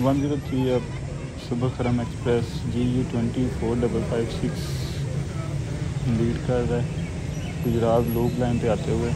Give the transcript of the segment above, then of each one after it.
One zero three अब सुबह खरम express G U twenty four double five six lead कर रहा है गुजरात लोक लाइन पे आते हुए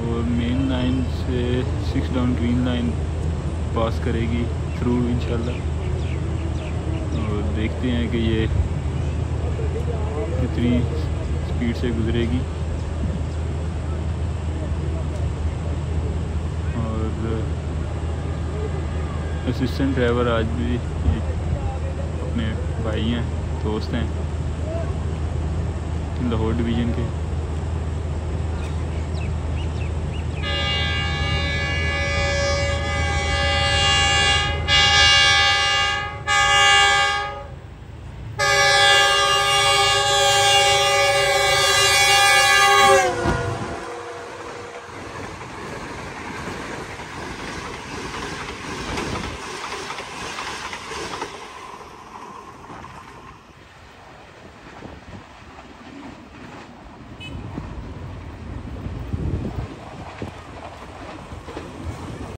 और मेन लाइन से six down green line pass करेगी थ्रू इंशाल्लाह और देखते हैं कि ये कितनी स्पीड से गुजरेगी। और असिस्टेंट ड्राइवर आज भी अपने भाई हैं, दोस्त हैं। लाहौर डिवीज़न के।